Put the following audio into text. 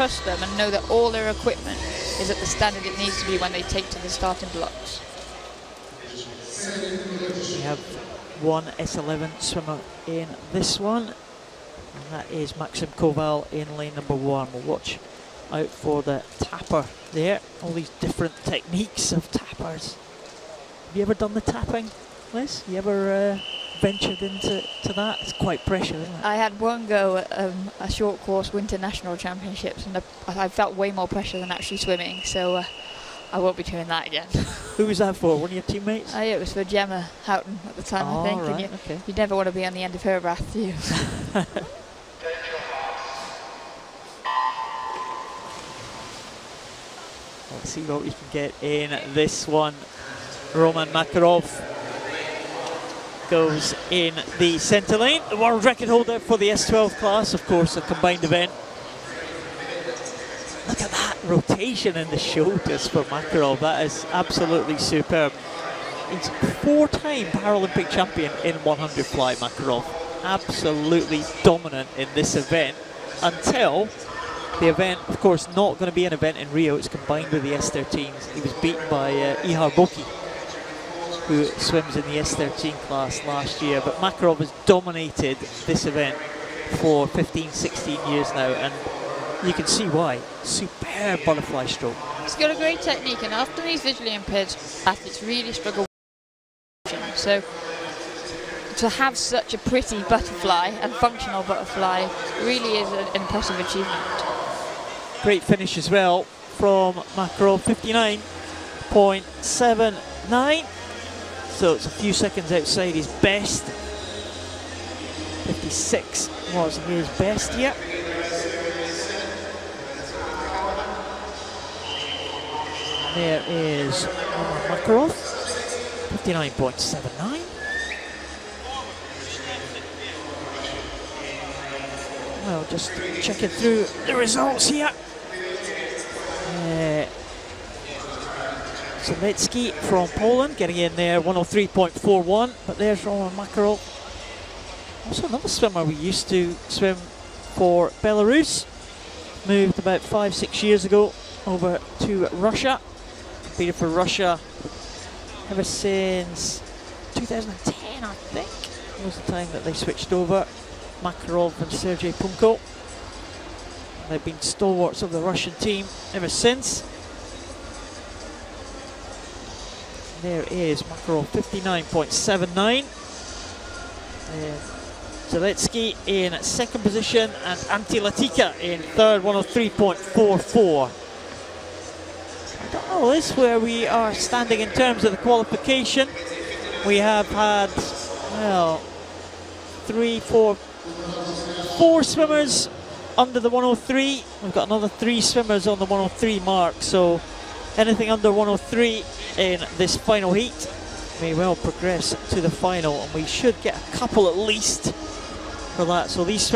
trust them and know that all their equipment is at the standard it needs to be when they take to the starting blocks. We have one S11 swimmer in this one, and that is Maxim Koval in lane number one. We'll watch out for the tapper there. All these different techniques of tappers. Have you ever done the tapping, Liz? You ever uh, ventured into to that? It's quite pressure, isn't it? I had one go at um, a short course winter national championships and I felt way more pressure than actually swimming, so uh, I won't be doing that again. Who was that for? One of your teammates? Uh, it was for Gemma Houghton at the time, oh, I think. Right, you, okay. you never want to be on the end of her breath, do you? Let's see what we can get in this one. Roman Makarov goes in the centre lane. The world record holder for the S12 class, of course, a combined event. Look at that rotation in the shoulders for Makarov. That is absolutely superb. He's four-time Paralympic champion in 100 fly, Makarov. Absolutely dominant in this event until the event, of course, not going to be an event in Rio. It's combined with the S13s. He was beaten by uh, Ihar Boki, who swims in the S13 class last year. But Makarov has dominated this event for 15, 16 years now, and you can see why. Superb butterfly stroke. He's got a great technique, and often these visually impaired athletes really struggle with. So to have such a pretty butterfly and functional butterfly really is an impressive achievement. Great finish as well from Makarov, 59.79. So it's a few seconds outside his best. 56 was his best yet. There is Makarov, 59.79. Well, just checking through the results here. Solecki from Poland getting in there, 103.41. But there's Roman Makarov. Also another swimmer we used to swim for Belarus. Moved about five, six years ago over to Russia. Competed for Russia ever since 2010, I think, was the time that they switched over. Makarov and Sergei Punko. They've been stalwarts of the Russian team ever since. There is Makarov 59.79. Rzetelski in second position and Antti Latikka in third, 103.44. I don't know this where we are standing in terms of the qualification. We have had, well, three, four, four swimmers under the 103. We've got another three swimmers on the 103 mark. So anything under 103 in this final heat may well progress to the final. And we should get a couple at least for that. So these